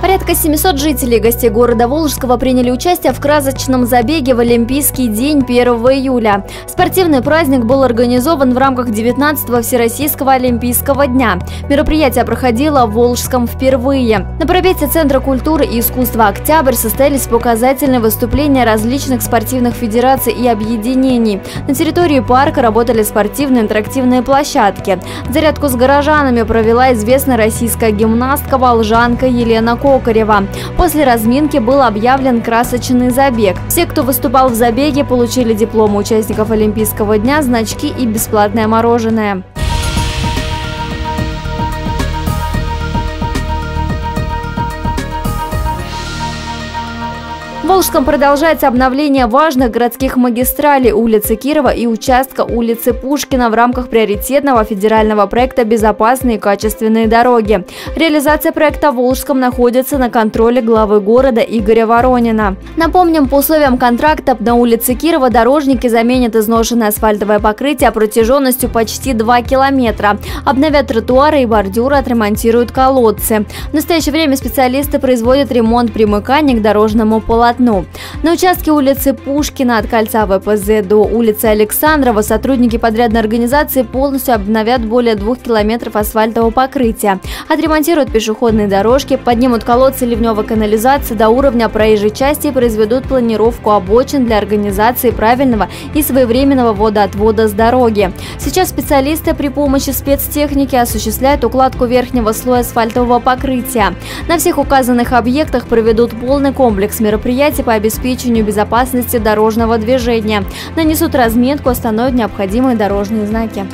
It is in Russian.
Порядка 700 жителей гостей города Волжского приняли участие в красочном забеге в Олимпийский день 1 июля. Спортивный праздник был организован в рамках 19-го Всероссийского Олимпийского дня. Мероприятие проходило в Волжском впервые. На пробете Центра культуры и искусства «Октябрь» состоялись показательные выступления различных спортивных федераций и объединений. На территории парка работали спортивные интерактивные площадки. Зарядку с горожанами провела известная российская гимнастка-волжанка Елена Костина. Кокарева. После разминки был объявлен красочный забег. Все, кто выступал в забеге, получили дипломы участников Олимпийского дня, значки и бесплатное мороженое. Волжском продолжается обновление важных городских магистралей улицы Кирова и участка улицы Пушкина в рамках приоритетного федерального проекта «Безопасные и качественные дороги». Реализация проекта в Волжском находится на контроле главы города Игоря Воронина. Напомним, по условиям контракта на улице Кирова дорожники заменят изношенное асфальтовое покрытие протяженностью почти 2 километра, обновят тротуары и бордюры, отремонтируют колодцы. В настоящее время специалисты производят ремонт примыкания к дорожному полотну полотну. На участке улицы Пушкина от кольца ВПЗ до улицы Александрова сотрудники подрядной организации полностью обновят более двух километров асфальтового покрытия, отремонтируют пешеходные дорожки, поднимут колодцы ливневой канализации до уровня проезжей части и произведут планировку обочин для организации правильного и своевременного водоотвода с дороги. Сейчас специалисты при помощи спецтехники осуществляют укладку верхнего слоя асфальтового покрытия. На всех указанных объектах проведут полный комплекс мероприятий мероприятий по обеспечению безопасности дорожного движения. Нанесут разметку, установят необходимые дорожные знаки.